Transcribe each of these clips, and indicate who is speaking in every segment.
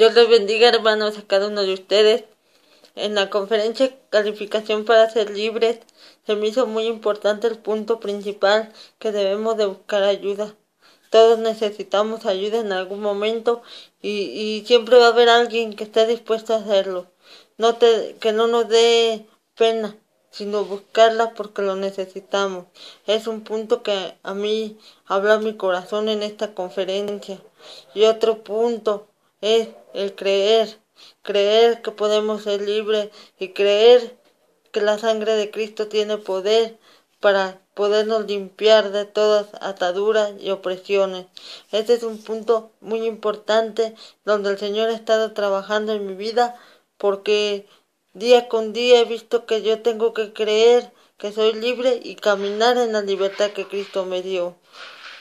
Speaker 1: Dios les bendiga, hermanos, a cada uno de ustedes. En la conferencia Calificación para ser libres se me hizo muy importante el punto principal que debemos de buscar ayuda. Todos necesitamos ayuda en algún momento y, y siempre va a haber alguien que esté dispuesto a hacerlo. No te, que no nos dé pena, sino buscarla porque lo necesitamos. Es un punto que a mí habla mi corazón en esta conferencia. Y otro punto es el creer, creer que podemos ser libres y creer que la sangre de Cristo tiene poder para podernos limpiar de todas ataduras y opresiones. Este es un punto muy importante donde el Señor ha estado trabajando en mi vida porque día con día he visto que yo tengo que creer que soy libre y caminar en la libertad que Cristo me dio.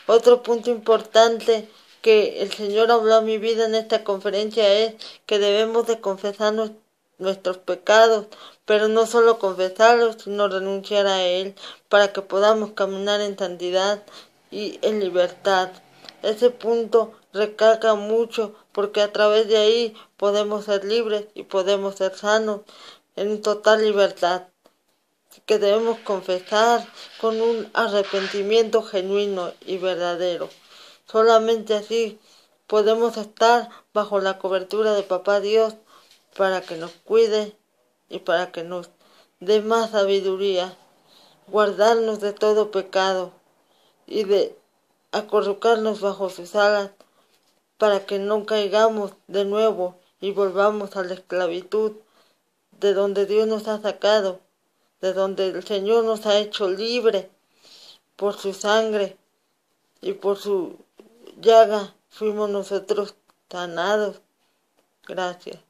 Speaker 1: Otro punto importante que el Señor habló a mi vida en esta conferencia es que debemos de confesar nuestros pecados, pero no solo confesarlos, sino renunciar a Él para que podamos caminar en santidad y en libertad. Ese punto recalca mucho porque a través de ahí podemos ser libres y podemos ser sanos en total libertad que debemos confesar con un arrepentimiento genuino y verdadero. Solamente así podemos estar bajo la cobertura de Papá Dios para que nos cuide y para que nos dé más sabiduría, guardarnos de todo pecado y de acorrucarnos bajo sus alas para que no caigamos de nuevo y volvamos a la esclavitud de donde Dios nos ha sacado, de donde el Señor nos ha hecho libre por su sangre y por su llaga fuimos nosotros sanados. Gracias.